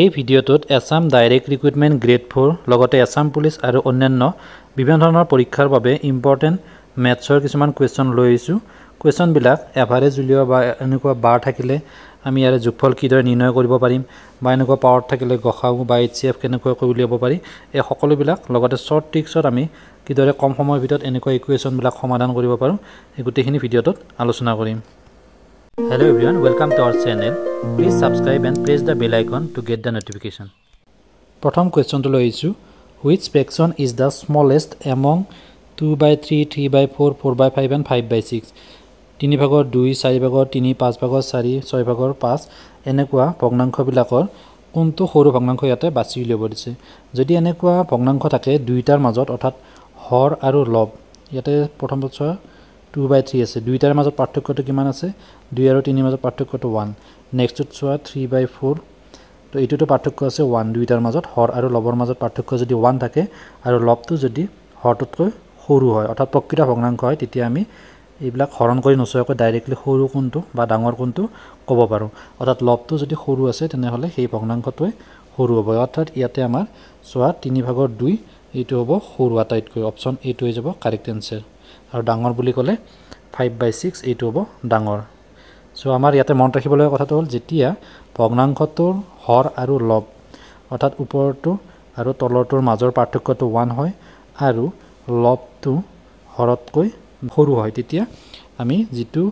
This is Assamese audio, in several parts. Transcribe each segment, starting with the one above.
এই ভিডিঅ'টোত Assam direct recruitment grade four লগতে এছাম পুলিচ আৰু অন্যান্য বিভিন্ন ধৰণৰ পৰীক্ষাৰ বাবে ইম্পৰ্টেণ্ট মেথছৰ কিছুমান কুৱেশ্যন লৈ আহিছোঁ। কুৱেশ্যনবিলাক এভাৰেজ উলিওৱা বা এনেকুৱা বাৰ থাকিলে আমি ইয়াৰে যোগফল কিদৰে নিৰ্ণয় কৰিব পাৰিম বা এনেকুৱা পাৱাৰত থাকিলে গসাও বা এইচ চি এফ কেনেকুৱাকৈ উলিয়াব পাৰি এই সকলোবিলাক লগতে শ্বৰ্ট ট্ৰিক্সত আমি কিদৰে কম সময়ৰ ভিতৰত এনেকুৱা ইকুৱেশ্যনবিলাক সমাধান কৰিব পাৰোঁ এই গোটেইখিনি ভিডিঅ'টোত আলোচনা কৰিম। Hello' everyone welcome to our channel please subscribe and press the bell icon to get the notification প্ৰথম কুৱেশ্যনটো লৈ আহিছোঁ। Which fraction is the smallest among two by three three by four four by five and five by six তিনি ভাগৰ দুই চাৰি ভাগৰ তিনি পাঁচ ভাগৰ চাৰি ছয় ভাগৰ পাঁচ এনেকুৱা ভগ্নাংশবিলাকৰ কোনটো সৰু ভগ্নাংশ ইয়াতে বাছি উলিয়াব দিছে? যদি এনেকুৱা ভগ্নাংশ থাকে দুইটাৰ মাজত অৰ্থাৎ হৰ আৰু লব ইয়াতে প্ৰথম বছৰ টু বাই থ্ৰী আছে। দুইটাৰ মাজত পাৰ্থক্যটো কিমান আছে? দুই আৰু তিনিৰ মাজত পাৰ্থক্যটো ওৱান নেক্সটটোত চোৱা থ্ৰী বাই ফ'ৰ তো এইটোতো পাৰ্থক্য আছে ওৱান দুইটাৰ মাজত হৰ আৰু লবৰ মাজত পাৰ্থক্য যদি ওৱান থাকে আৰু লবটো যদি হৰটোতকৈ সৰু হয় অৰ্থাৎ প্ৰকৃত ভগ্নাংশ হয় তেতিয়া আমি এইবিলাক হৰণ কৰি নোচোৱাকৈ ডাইৰেক্টলি সৰু কোনটো বা ডাঙৰ কোনটো ক'ব পাৰোঁ। অৰ্থাৎ লবটো যদি সৰু আছে তেনেহ'লে সেই ভগ্নাংশটোৱে সৰু হ'ব। অৰ্থাৎ ইয়াতে আমাৰ চোৱা তিনি ভাগৰ দুই এইটো হ'ব সৰু আটাইতকৈ। অপশ্যন এইটো হৈ যাব কাৰেক্ট এনচাৰ আৰু ডাঙৰ বুলি ক'লে ফাইভ বাই ছিক্স এইটো হ'ব ডাঙৰ। চ' আমাৰ ইয়াতে মনত ৰাখিবলগীয়া কথাটো হ'ল যেতিয়া ভগ্নাংশটোৰ হৰ আৰু লব অৰ্থাৎ ওপৰটো আৰু তলৰটোৰ মাজৰ পাৰ্থক্যটো ওৱান হয় আৰু লবটো হৰতকৈ সৰু হয় তেতিয়া আমি যিটো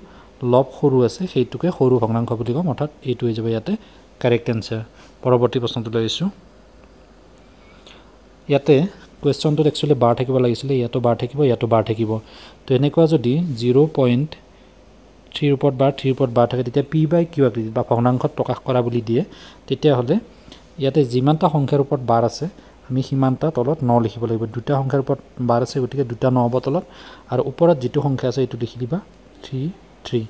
লব সৰু আছে সেইটোকে সৰু ভগ্নাংশ বুলি ক'ম অৰ্থাৎ এইটো হৈ যাব ইয়াতে কাৰেক্ট এনচাৰ পৰৱৰ্তী প্ৰশ্নটো লৈ আহিছোঁ। ইয়াতে কুৱেশ্যনটোত একচুৱেলি বাৰ থাকিব লাগিছিলে ইয়াতো বাৰ থাকিব ইয়াতো বাৰ থাকিব। তো এনেকুৱা যদি জিৰ' পইণ্ট থ্ৰীৰ ওপৰত বাৰ থ্ৰীৰ ওপৰত বাৰ থাকে তেতিয়া পি বাই কিউ আকৃতিত বা ভগ্নাংশত প্ৰকাশ কৰা বুলি দিয়ে তেতিয়াহ'লে ইয়াতে যিমানটা সংখ্যাৰ ওপৰত বাৰ আছে আমি সিমানটা তলত ন লিখিব লাগিব। দুটা সংখ্যাৰ ওপৰত বাৰ আছে গতিকে দুটা ন হ'ব তলত। আৰু ওপৰত যিটো সংখ্যা আছে এইটো লিখি দিবা থ্ৰী থ্ৰী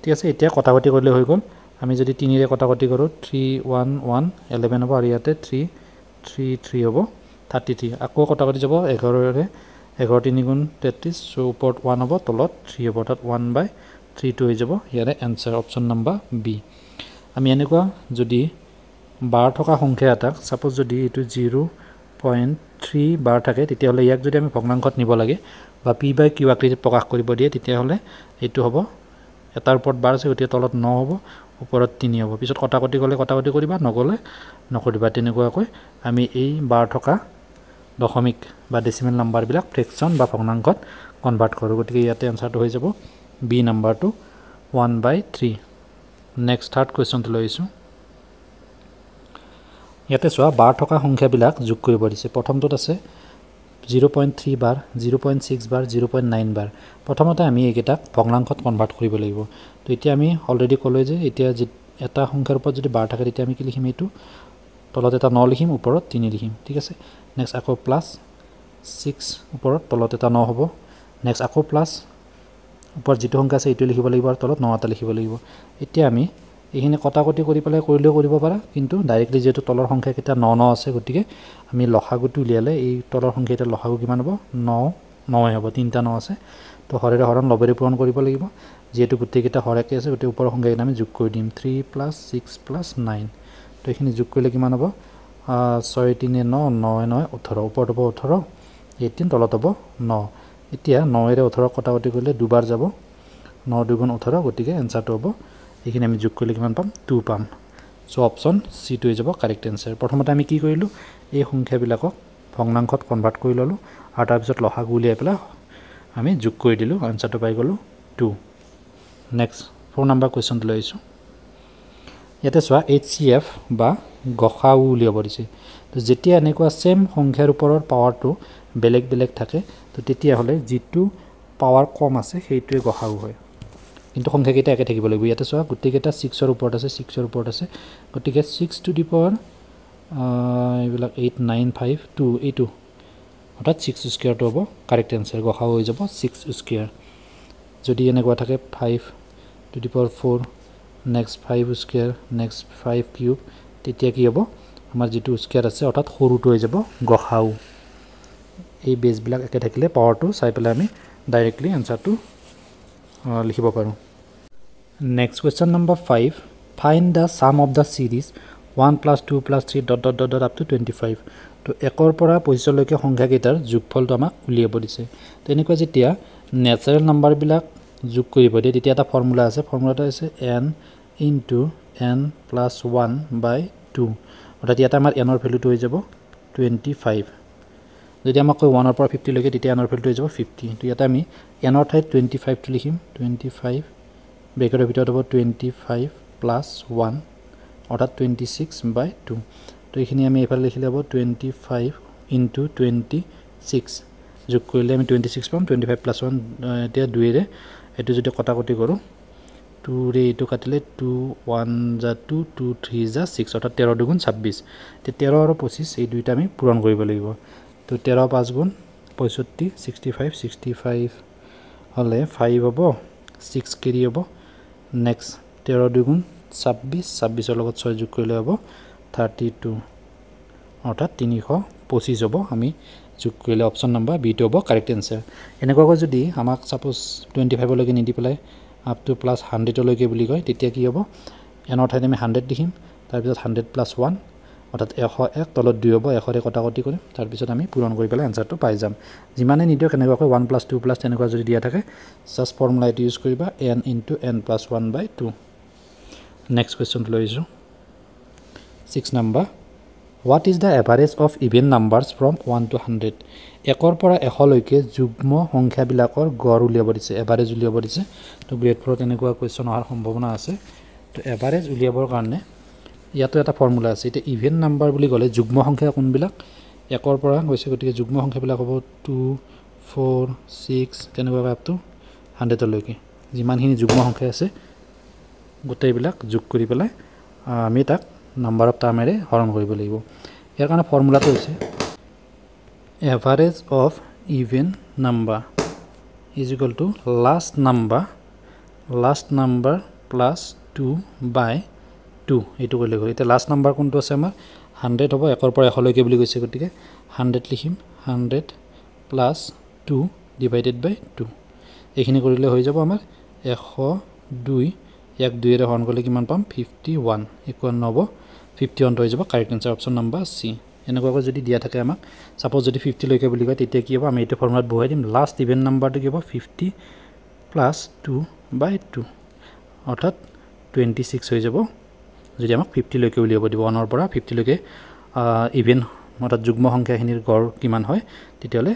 ঠিক আছে এতিয়া কটাকটি কৰিলে হৈ গ'ল। আমি যদি তিনিৰে কটাকটি কৰোঁ থ্ৰী ওৱান ওৱান এলেভেন হ'ব আৰু ইয়াতে থ্ৰী থ্ৰী থ্ৰী হ'ব। Thirty three. আকৌ কটাকটি যাব এঘাৰৰে এঘাৰ তিনি গুণ তেত্ৰিছ চ' ওপৰত ওৱান হ'ব তলত থ্ৰী হ'ব অৰ্থাৎ ওৱান বাই থ্ৰীটো হৈ যাব ইয়াৰে এনচাৰ অপশ্যন নাম্বাৰ বি আমি এনেকুৱা যদি বাৰ থকা সংখ্যা এটাক ছাপ'জ যদি এইটো জিৰ' পইণ্ট থ্ৰী বাৰ থাকে তেতিয়াহ'লে ইয়াক যদি আমি ভগ্নাংশত নিব লাগে বা পি বাই কিউ আকৃতিত প্ৰকাশ কৰিব দিয়ে তেতিয়াহ'লে এইটো হ'ব এটাৰ ওপৰত বাৰ আছে গতিকে তলত ন হ'ব ওপৰত তিনি হ'ব। পিছত কটাকটি গ'লে কটাকটি কৰিবা নগ'লে নকৰিবা তেনেকুৱাকৈ আমি এই বাৰ থকা দশমিক বা ডেচিমেল নাম্বাৰবিলাক ফ্ৰেকশ্যন বা ভগ্নাংশত কনভাৰ্ট কৰোঁ। গতিকে ইয়াতে এনচাৰটো হৈ যাব বি নাম্বাৰটো one by three next third কুৱেশ্যনটো লৈ আহিছোঁ। ইয়াতে চোৱা বাৰ থকা সংখ্যাবিলাক যোগ কৰিব দিছে। প্ৰথমটোত আছে zero' point three bar zero' point six bar zero' point nine bar প্ৰথমতে আমি এইকেইটাক ভগ্নাংশত কনভাৰ্ট কৰিব লাগিব। তো এতিয়া আমি অলৰেডি ক'লোঁ যে এতিয়া যি এটা সংখ্যাৰ ওপৰত যদি বাৰ থাকে তেতিয়া আমি কি লিখিম এইটো? তলত এটা ন লিখিম ওপৰত তিনি লিখিম ঠিক আছে? নেক্সট আকৌ প্লাছ ছিক্স ওপৰত তলত এটা ন হ'ব। নেক্সট আকৌ প্লাছ ওপৰত যিটো সংখ্যা আছে এইটো লিখিব লাগিব আৰু তলত ন এটা লিখিব লাগিব। এতিয়া আমি এইখিনি কটাকটি কৰি পেলাই কৰিলেও কৰিব পাৰা কিন্তু ডাইৰেক্টলি যিহেতু তলৰ সংখ্যাকেইটা ন ন আছে গতিকে আমি লখাগুটো উলিয়ালে এই তলৰ সংখ্যাকেইটা লখাগু কিমান হ'ব? ন নয়ে হ'ব তিনিটা ন আছে। তো হৰেৰে হৰণ লবেৰে পূৰণ কৰিব লাগিব। যিহেতু গোটেইকেইটা হৰেকে আছে গতিকে ওপৰৰ সংখ্যাকেইটা আমি যোগ কৰি দিম। Three plus six plus nine এইখিনি যোগ কৰিলে কিমান হ'ব? ছয় তিনি ন নয় নয় ওঠৰ। ওপৰত হ'ব ওঠৰ এইটিন তলত হ'ব ন। এতিয়া নয়েৰে ওঠৰ কটাকটি কৰিলে দুবাৰ যাব। ন দুগুণ ওঠৰ গতিকে এনচাৰটো হ'ব। এইখিনি আমি যোগ কৰিলে কিমান পাম? টু পাম। চ' অপশ্যন চিটো হৈ যাব কাৰেক্ট এনচাৰ প্ৰথমতে আমি কি কৰিলোঁ? এই সংখ্যাবিলাকক ভগ্নাংশত কনভাৰ্ট কৰি ল'লোঁ আৰু তাৰপিছত লহাগু উলিয়াই পেলাই আমি যোগ কৰি দিলোঁ। এনচাৰটো পাই গ'লোঁ টু নেক্সট ফ'ৰ নাম্বাৰ কুৱেশ্যনটো লৈ আহিছোঁ। ইয়াতে চোৱা এইচ চি এফ বা গসাউ উলিয়াব দিছে। তো যেতিয়া এনেকুৱা ছেম সংখ্যাৰ ওপৰৰ পাৱাৰটো বেলেগ বেলেগ থাকে তো তেতিয়াহ'লে যিটো পাৱাৰ কম আছে সেইটোৱে গসাউ হয়। কিন্তু সংখ্যাকেইটা একে থাকিব লাগিব। ইয়াতে চোৱা গোটেইকেইটা ছিক্সৰ ওপৰত আছে ছিক্সৰ ওপৰত আছে। গতিকে ছিক্স টু দি পাৱাৰ এইবিলাক এইট নাইন ফাইভ টু এইটো। অৰ্থাৎ ছিক্স স্কুৱেৰটো হ'ব। কাৰেক্ট এনচাৰ গসাও হৈ যাব ছিক্স স্কুৱেৰ যদি এনেকুৱা থাকে five to the power four next five square next five cube তেতিয়া কি হ'ব? আমাৰ যিটো স্কুৱেৰ আছে অৰ্থাৎ সৰুটো হৈ যাব গসাও এই বেজবিলাক একে থাকিলে পাৱাৰটো চাই পেলাই আমি ডাইৰেক্টলি এনচাৰটো লিখিব পাৰোঁ। Next question number five find the sum of the series one plus two plus three dot dot dot dot up to twenty five তো একৰ পৰা পঁচিছলৈকে সংখ্যাকেইটাৰ যোগফলটো আমাক উলিয়াব দিছে। তেনেকুৱা যেতিয়া নেচাৰেল নাম্বাৰবিলাক যোগ কৰিব দিয়ে তেতিয়া এটা ফৰ্মুলা আছে ফৰ্মুলাটো হৈছে N into N plus one by two অৰ্থাৎ ইয়াতে আমাৰ এনৰ ভেলুটো হৈ যাব টুৱেণ্টি ফাইভ যদি আমাক কয় ওৱানৰ পৰা ফিফটিলৈকে তেতিয়া এনৰ ভেলুটো হৈ যাব ফিফটি তো ইয়াতে আমি এনৰ ঠাইত টুৱেণ্টি ফাইভটো লিখিম। টুৱেণ্টি ফাইভ ব্ৰেকেটৰ ভিতৰত হ'ব টুৱেণ্টি ফাইভ প্লাছ ওৱান অৰ্থাৎ টুৱেণ্টি ছিক্স বাই টু তো এইখিনি আমি এইফালে লিখিলে হ'ব twenty five into twenty six যোগ কৰিলে আমি টুৱেণ্টি ছিক্স পাম। টুৱেণ্টি ফাইভ প্লাছ ওৱান এতিয়া দুয়েৰে এইটো যদি কটাকটি কৰোঁ টুৰে এইটো কাটিলে টু ওৱান জা টু টু থ্ৰী জা ছিক্স অৰ্থাৎ তেৰ দুগুণ ছাব্বিছ। এতিয়া তেৰ আৰু পঁচিছ এই দুইটা আমি পূৰণ কৰিব লাগিব। তো তেৰ পাঁচ গুণ পঁয়ষষ্ঠি ছিক্সটি ফাইভ ছিক্সটি ফাইভ হ'লে ফাইভ হ'ব ছিক্স কেৰি হ'ব। নেক্সট তেৰ দুগুণ ছাব্বিছ ছাব্বিছৰ লগত ছয় যোগ কৰিলে হ'ব থাৰ্টি টু অৰ্থাৎ তিনিশ পঁচিছ হ'ব আমি যোগ কৰিলে অপশ্যন নম্বৰ বিটো হ'ব কাৰেক্ট এনচাৰ এনেকুৱাকৈ যদি আমাক ছাপ'জ টুৱেণ্টি ফাইভলৈকে নিদি পেলাই আপ টু প্লাছ হাণ্ড্ৰেডলৈকে বুলি কয় তেতিয়া কি হ'ব? এনৰ ঠাইত আমি হাণ্ড্ৰেড লিখিম তাৰপিছত হাণ্ড্ৰেড প্লাছ ওৱান অৰ্থাৎ এশ এক তলত দুই হ'ব এশৰে কটাকটি কৰিম তাৰপিছত আমি পূৰণ কৰি পেলাই এনচাৰটো পাই যাম। যিমানে নিদিয়ক এনেকুৱাকৈ ওৱান প্লাছ টু প্লাছ তেনেকুৱা যদি দিয়া থাকে জাষ্ট ফৰ্মুলা এইটো ইউজ কৰিবা N into N plus one by two next কুৱেশ্যনটো লৈ আহিছোঁ। Six number what is the average of even numbers from one to hundred একৰ পৰা এশলৈকে যুগ্ম সংখ্যাবিলাকৰ গড় উলিয়াব দিছে এভাৰেজ উলিয়াব দিছে। তো গ্ৰেড ফ'ৰত এনেকুৱা কুৱেশ্যন অহাৰ সম্ভাৱনা আছে। তো এভাৰেজ উলিয়াবৰ কাৰণে ইয়াতো এটা ফৰ্মুলা আছে। এতিয়া ইভেন নাম্বাৰ বুলি ক'লে যুগ্ম সংখ্যা কোনবিলাক? একৰ পৰা গৈছে গতিকে যুগ্ম সংখ্যাবিলাক হ'ব টু ফ'ৰ ছিক্স তেনেকুৱাকৈ আপ টু হাণ্ড্ৰেডলৈকে যিমানখিনি যুগ্ম সংখ্যা আছে গোটেইবিলাক যোগ কৰি পেলাই আমি তাক নাম্বাৰ অফ টাৰ্মেৰে হৰণ কৰিব লাগিব। ইয়াৰ কাৰণে ফৰ্মুলাটো হৈছে average of even number is equal to last number last number plus two by two এইটো কৰিলে গ'ল। এতিয়া লাষ্ট নাম্বাৰ কোনটো আছে আমাৰ? হাণ্ড্ৰেড হ'ব একৰ পৰা এশলৈকে বুলি কৈছে গতিকে হাণ্ড্ৰেড লিখিম। Hundred plus two divided by two এইখিনি কৰিলে হৈ যাব আমাৰ এশ দুই এক দুইৰে হৰণ কৰিলে কিমান পাম? ফিফটি ওৱান একাৱন্ন হ'ব ফিফটি ওৱানটো হৈ যাব। Correct answer option number C এনেকুৱাকৈ যদি দিয়া থাকে আমাক ছাপ'জ যদি ফিফটিলৈকে বুলি কয় তেতিয়া কি হ'ব? আমি এইটো ফৰ্মুলাত বহুৱাই দিম। লাষ্ট ইভেণ্ট নাম্বাৰটো কি হ'ব? Fifty plus two by two অৰ্থাৎ টুৱেণ্টি ছিক্স হৈ যাব। যদি আমাক ফিফটিলৈকে উলিয়াব দিব ওৱানৰ পৰা ফিফটিলৈকে ইভেন অৰ্থাৎ যুগ্ম সংখ্যাখিনিৰ গড় কিমান হয় তেতিয়াহ'লে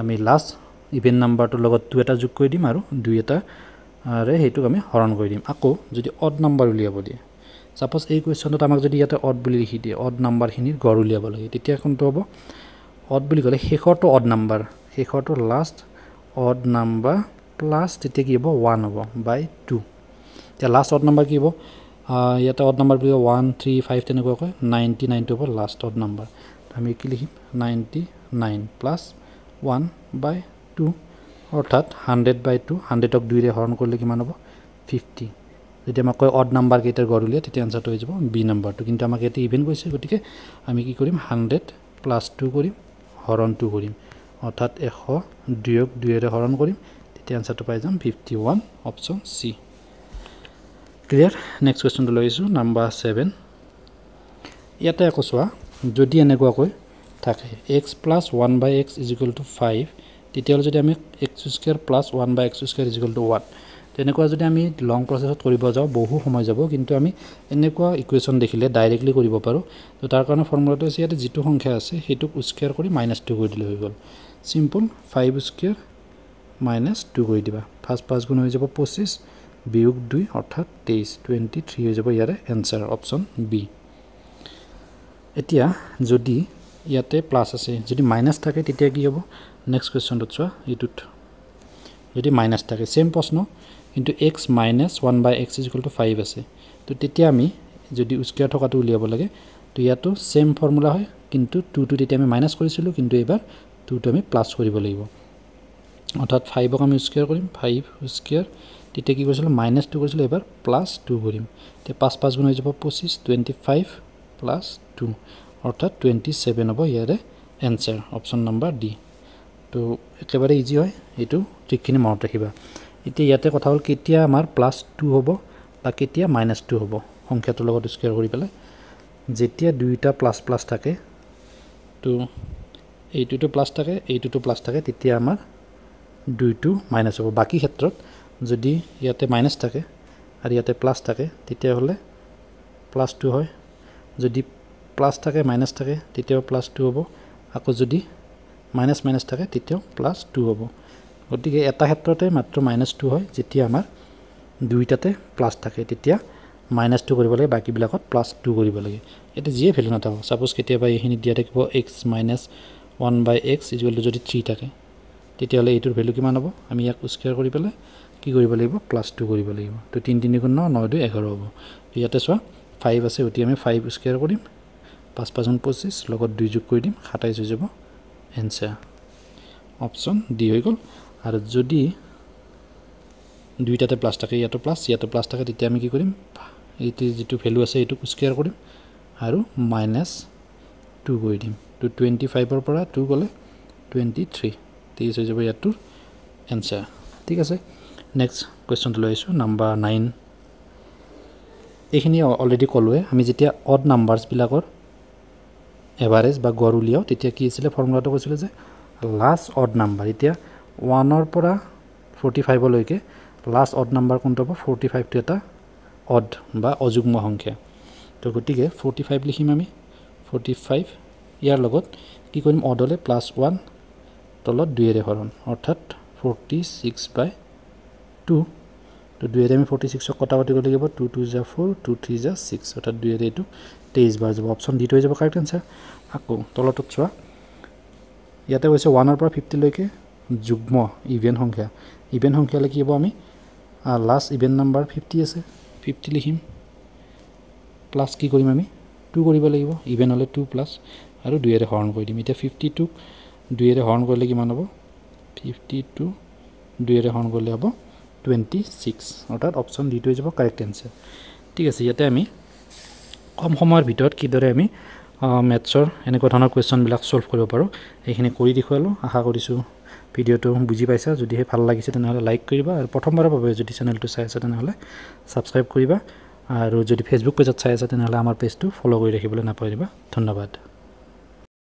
আমি লাষ্ট ইভেন নাম্বাৰটোৰ লগত টু এটা যোগ কৰি দিম আৰু দুই এটাৰে সেইটোক আমি হৰণ কৰি দিম। আকৌ যদি অড নাম্বাৰ উলিয়াব দিয়ে। ছাপ'জ এই কুৱেশ্যনটোত আমাক যদি ইয়াতে অড বুলি লিখি দিয়ে অড নাম্বাৰখিনিৰ গড় উলিয়াব লাগে তেতিয়া কোনটো হ'ব? অড বুলি ক'লে শেষৰটো অড নাম্বাৰ শেষৰটো লাষ্ট অড নাম্বাৰ প্লাছ তেতিয়া কি হ'ব? ওৱান হ'ব বাই টু এতিয়া লাষ্ট অড নাম্বাৰ কি হ'ব? ইয়াতে অড নাম্বাৰ বুলি ওৱান থ্ৰী ফাইভ তেনেকুৱাকৈ নাইণ্টি নাইনটো হ'ব লাষ্ট অড নাম্বাৰ আমি কি লিখিম? Ninety nine plus one by two অৰ্থাৎ হাণ্ড্ৰেড বাই টু হাণ্ড্ৰেডক দুইৰে হৰণ কৰিলে কিমান হ'ব? ফিফটি যদি আমাক কয় অড নাম্বাৰ কেইটাৰ গড় উলিয়াই তেতিয়া এনচাৰটো হৈ যাব বি নাম্বাৰটো কিন্তু আমাক ইয়াতে ইভেন কৈছে গতিকে আমি কি কৰিম? হাণ্ড্ৰেড প্লাছ টু কৰিম হৰণ টু কৰিম। অৰ্থাৎ এশ দুয়ক দুয়েৰে হৰণ কৰিম তেতিয়া এনচাৰটো পাই যাম fifty one option C clear next কুৱেশ্যনটো লৈ আহিছোঁ নাম্বাৰ ছেভেন ইয়াতে আকৌ চোৱা যদি এনেকুৱাকৈ থাকে X plus one by X is equal to five তেতিয়াহ'লে যদি আমি X square plus one by X square is equal to one তেনেকুৱা যদি আমি লং প্ৰচেছত কৰিব যাওঁ বহু সময় যাব কিন্তু আমি এনেকুৱা ইকুৱেশ্যন দেখিলে ডাইৰেক্টলি কৰিব পাৰোঁ। তো তাৰ কাৰণে ফৰ্মুলাটো হৈছে ইয়াতে যিটো সংখ্যা আছে সেইটোক স্কুৱেৰ কৰি মাইনাছ টু কৰি দিলে হৈ গ'ল। Simple five square minus two কৰি দিবা। ফাৰ্ষ্ট পাঁচ গুণ হৈ যাব পঁচিছ বিয়োগ দুই অৰ্থাৎ তেইছ টুৱেণ্টি থ্ৰী হৈ যাব ইয়াৰে এনচাৰ অপশ্যন বি এতিয়া যদি ইয়াতে প্লাছ আছে যদি মাইনাছ থাকে তেতিয়া কি হ'ব? নেক্সট কুৱেশ্যনটোত চোৱা এইটোত। যদি মাইনাছ থাকে ছেইম প্ৰশ্ন কিন্তু X minus one by X is equal to five আছে। তো তেতিয়া আমি যদি স্কুৱেৰ থকাটো উলিয়াব লাগে তো ইয়াতো ছেইম ফৰ্মুলা হয় কিন্তু টুটো তেতিয়া আমি মাইনাছ কৰিছিলোঁ কিন্তু এইবাৰ টুটো আমি প্লাছ কৰিব লাগিব। অৰ্থাৎ ফাইভক আমি স্কুৱেৰ কৰিম ফাইভ স্কুৱেৰ তেতিয়া কি কৰিছিলোঁ মাইনাছ টু কৰিছিলোঁ এইবাৰ প্লাছ টু কৰিম। এতিয়া পাঁচ পাঁচ গুণ হৈ যাব পঁচিছ টুৱেণ্টি ফাইভ প্লাছ টু অৰ্থাৎ টুৱেণ্টি ছেভেন হ'ব ইয়াৰে এনচাৰ অপশ্যন নম্বৰ ডি তো একেবাৰে ইজি হয়। এইটো ট্ৰিকখিনি মনত ৰাখিবা। এতিয়া ইয়াতে কথা হ'ল কেতিয়া আমাৰ প্লাছ টু হ'ব বা কেতিয়া মাইনাছ টু হ'ব। সংখ্যাটোৰ লগত স্কুৱেৰ কৰি পেলাই। যেতিয়া দুয়োটা প্লাছ প্লাছ থাকে তো এইটোতো প্লাছ থাকে এইটোতো প্লাছ থাকে তেতিয়া আমাৰ দুইটো মাইনাছ হ'ব। বাকী ক্ষেত্ৰত যদি ইয়াতে মাইনাছ থাকে আৰু ইয়াতে প্লাছ থাকে তেতিয়াহ'লে প্লাছ টু হয়। যদি প্লাছ থাকে মাইনাছ থাকে তেতিয়াও প্লাছ টু হ'ব। আকৌ যদি মাইনাছ মাইনাছ থাকে তেতিয়াও প্লাছ টু হ'ব। গতিকে এটা ক্ষেত্ৰতে মাত্ৰ মাইনাছ টু হয় যেতিয়া আমাৰ দুইটাতে প্লাছ থাকে তেতিয়া মাইনাছ টু কৰিব লাগে বাকীবিলাকত প্লাছ টু কৰিব লাগে। এতিয়া যিয়ে ভেলু নাথাকক ছাপ'জ কেতিয়াবা এইখিনি দিয়া থাকিব X minus one by X equal to যদি থ্ৰী থাকে তেতিয়াহ'লে এইটোৰ ভেলু কিমান হ'ব? আমি ইয়াক স্কুৱেৰ কৰি পেলাই কি কৰিব লাগিব? প্লাছ টু কৰিব লাগিব। তো তিনি তিনি গুণ ন ন দুই এঘাৰ হ'ব। ইয়াতে চোৱা ফাইভ আছে গতিকে আমি ফাইভ স্কুৱেৰ কৰিম। পাঁচ পাঁচ গুণ পঁচিছ লগত দুই যোগ কৰি দিম সাতাইছ হৈ যাব। এনচাৰ অপশ্যন ডি হৈ গ'ল। আৰু যদি দুইটাতে প্লাছ থাকে ইয়াতো প্লাছ ইয়াতো প্লাছ থাকে তেতিয়া আমি কি কৰিম? এইটো যিটো ভেলু আছে এইটো স্কুৱেৰ কৰিম। আৰু মাইনাছ টু কৰি দিম। তো টুৱেণ্টি ফাইভৰ পৰা টু গ'লে টুৱেণ্টি থ্ৰী ত্ৰিছ হৈ যাব ইয়াতটোৰ এনচাৰ ঠিক আছে। নেক্সট কুৱেশ্যনটো লৈ আহিছোঁ নাম্বাৰ নাইন এইখিনি অলৰেডি ক'লোৱে। আমি যেতিয়া অড নাম্বাৰ্ছবিলাকৰ এভাৰেজ বা গড় উলিয়াওঁ তেতিয়া কি আছিলে ফৰ্মুলাটো কৈছিলে যে লাষ্ট অড নাম্বাৰ এতিয়া ওৱানৰ পৰা ফৰ্টি ফাইভলৈকে লাষ্ট অড নাম্বাৰ কোনটো হ'ব? ফৰ্টি ফাইভটো এটা অড বা অযুগ্ম সংখ্যা। তো গতিকে ফৰ্টি ফাইভ লিখিম আমি ফৰ্টি ফাইভ ইয়াৰ লগত কি কৰিম? অড হ'লে প্লাছ ওৱান তলত দুয়েৰে হৰণ অৰ্থাৎ ফৰ্টি ছিক্স বাই টু তো দুয়েৰে আমি ফৰ্টি ছিক্সক কটা কাটিব লাগিব টু টু জা ফ'ৰ টু থ্ৰী জা ছিক্স অৰ্থাৎ দুয়েৰে এইটো তেইছ বাৰ যাব অপশ্যন ডিটো হৈ যাব কাৰেক্ট এনচাৰ আকৌ তলতত চোৱা। ইয়াতে কৈছে ওৱানৰ পৰা ফিফটিলৈকে যুগ্ম ইভেন সংখ্যা। ইভেন সংখ্যালৈ কি হ'ব আমি? লাষ্ট ইভেন নাম্বাৰ ফিফটি আছে। ফিফটি লিখিম। প্লাছ কি কৰিম আমি? টু কৰিব লাগিব। ইভেন হ'লে টু প্লাছ আৰু দুয়েৰে হৰণ কৰি দিম। এতিয়া ফিফটি টুক দুয়েৰে হৰণ কৰিলে কিমান হ'ব? ফিফটি টু দুয়েৰে হৰণ কৰিলে হ'ব টুৱেণ্টি ছিক্স অৰ্থাৎ অপশ্যন ডিটো হৈ যাব কাৰেক্ট এনচাৰ ঠিক আছে ইয়াতে আমি কম সময়ৰ ভিতৰত কিদৰে আমি মেথছৰ এনেকুৱা ধৰণৰ কুৱেশ্যনবিলাক ছল্ভ কৰিব পাৰোঁ সেইখিনি কৰি দেখুৱালোঁ। আশা কৰিছোঁ ভিডিঅ'টো বুজি পাইছা। যদিহে ভাল লাগিছে তেনেহ'লে লাইক কৰিবা। আৰু প্ৰথমবাৰৰ বাবে যদি চেনেলটো চাই আছা তেনেহ'লে ছাবস্ক্ৰাইব কৰিবা। আৰু যদি ফেচবুক পেজত চাই আছা তেনেহ'লে আমাৰ পেজটো ফ'ল' কৰি ৰাখিবলৈ নাপাহৰিবা। ধন্যবাদ।